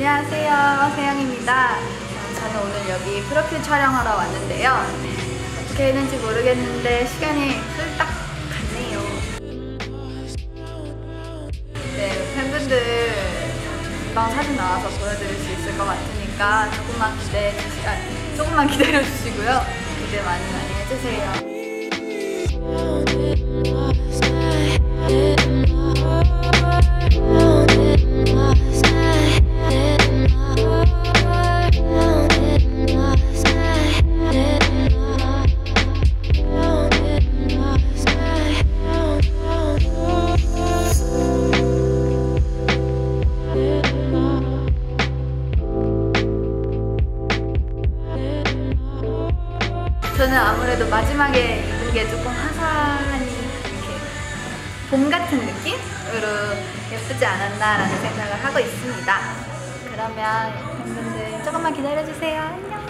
안녕하세요. 세영입니다. 어, 저는 오늘 여기 프로필 촬영하러 왔는데요. 어떻게 했는지 모르겠는데 시간이 훌딱 갔네요. 네, 팬분들 금방 사진 나와서 보여드릴 수 있을 것 같으니까 조금만 기대해 주시, 아, 조금만 기다려 주시고요. 기대 많이 많이 해주세요. 저는 아무래도 마지막에 입은 게 조금 화사하니 이렇게 봄 같은 느낌으로 예쁘지 않았나라는 생각을 하고 있습니다. 그러면 팬분들 조금만 기다려주세요. 안녕.